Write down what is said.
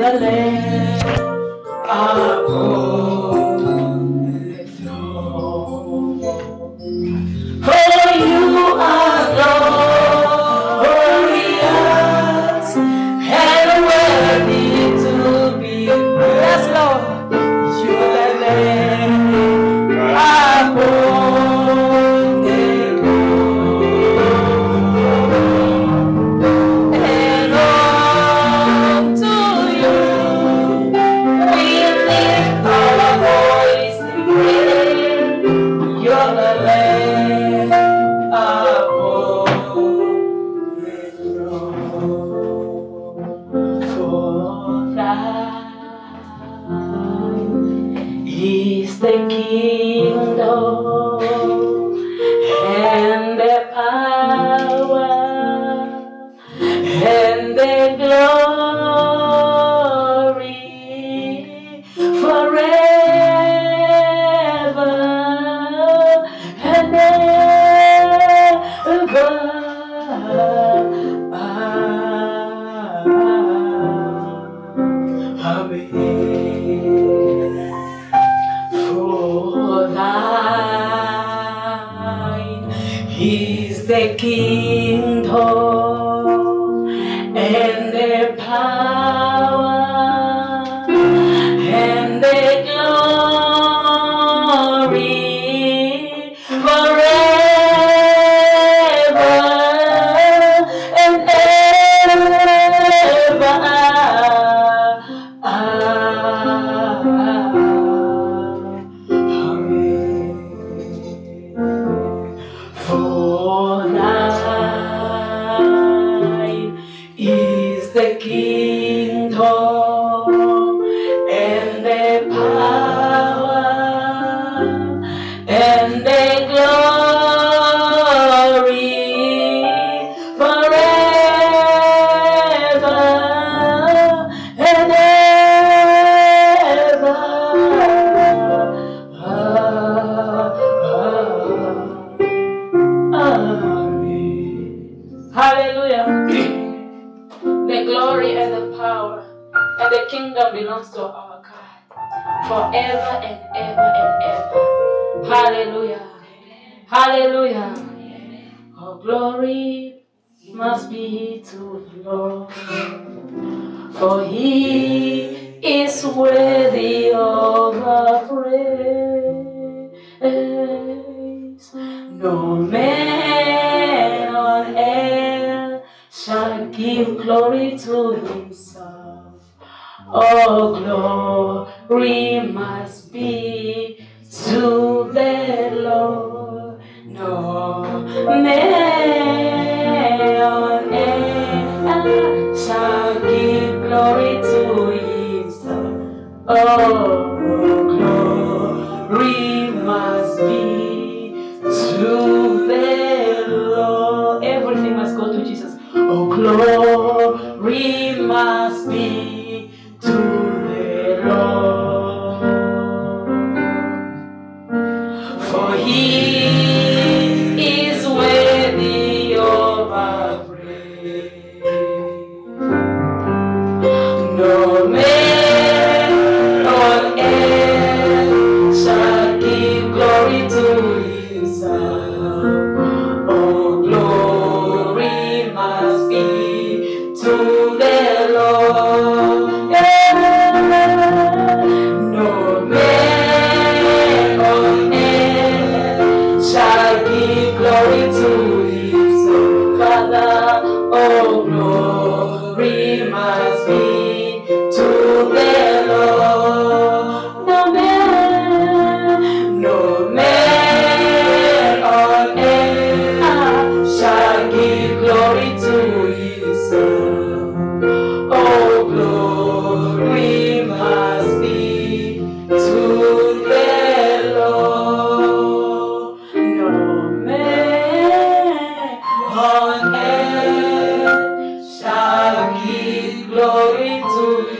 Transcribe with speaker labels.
Speaker 1: the land. The kingdom and the power and the glory forever and ever. Is the belongs to our God forever and ever and ever. Hallelujah. Hallelujah. All glory must be to the Lord, for he is worthy of our praise. No man on earth shall give glory to himself. All glory must be to the Lord. No man on earth shall give glory to himself. Oh, glory must be to the Glory to